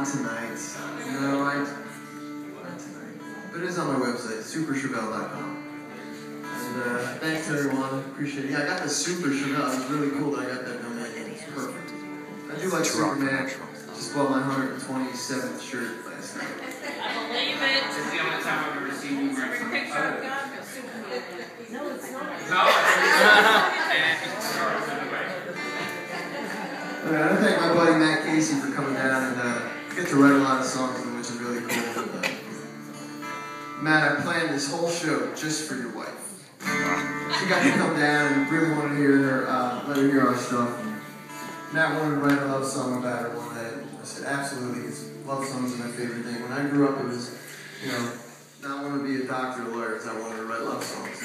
not tonight. No, I. Not tonight. But it is on my website, supershervelle.com. And uh, thanks everyone. Appreciate it. Yeah, I got the Super Shervelle. It was really cool that I got that domain. It's perfect. I do like Superman. Just bought my 127th shirt last night. I believe it. It's the only time I've ever seen you wear Every something picture other I've than got goes Superman. No, it's not. No, and it starts anyway. All right, I want to thank my buddy Matt Casey for coming down and uh, get to write a lot of songs which is really cool. Matt, I planned this whole show just for your wife. She got to come down and really wanted to hear her, uh, let her hear our stuff. Matt wanted to write a love song about her one day. I said, absolutely, it's, love songs are my favorite thing. When I grew up, it was, you know, not want to be a doctor or lawyer, 'cause I wanted to write love songs.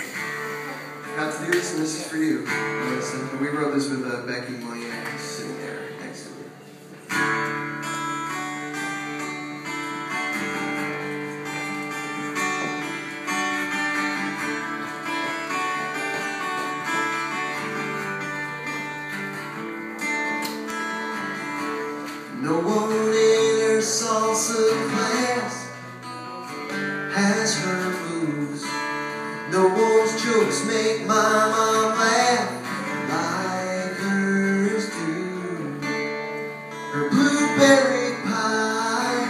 Got to do this, and this is for you. And we wrote this with uh, Becky Monnier No one in her salsa class has her moves. No one's jokes make my mom laugh like hers do. Her blueberry pie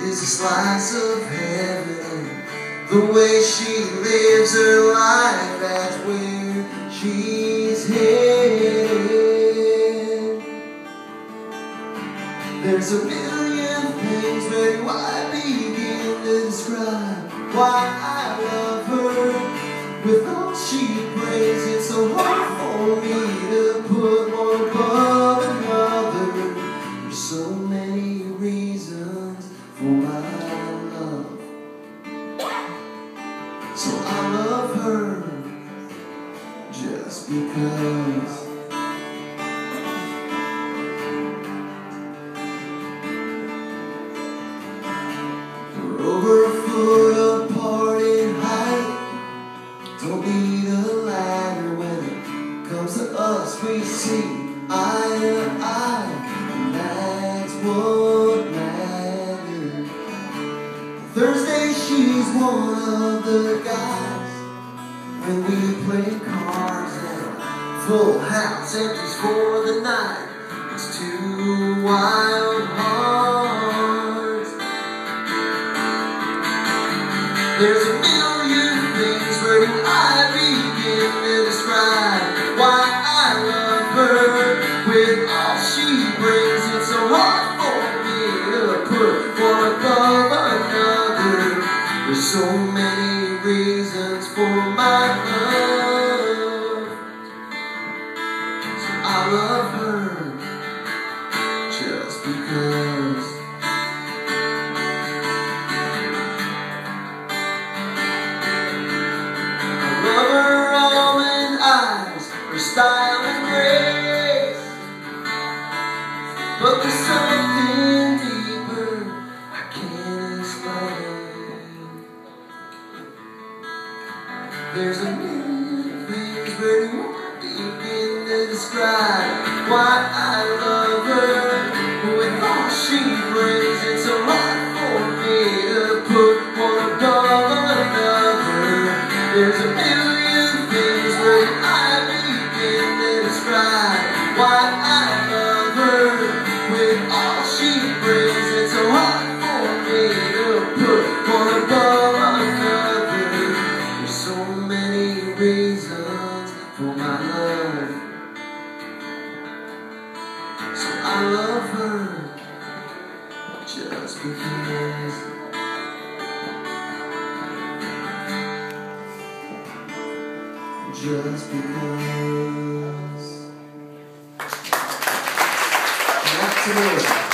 is a slice of heaven. The way she lives her life, that's where she's headed. There's a million things, but why begin to describe why I love her? With all she brings, it's so hard for me to put one above another. There's so many reasons for my love. So I love her just because. Over a foot apart in height. Don't need a ladder when it comes to us. We see eye to eye, and that's what matters. Thursday, she's one of the guys. When we play cards a full house empties for the night. It's two one above another. There's so many reasons for my love. So I love her just because. I love her almond eyes, her style and grace. But there's There's a million things you won't begin to describe why I love her. With all she brings, it's so hard for me to put one above another. There's a million things but just because. Back to.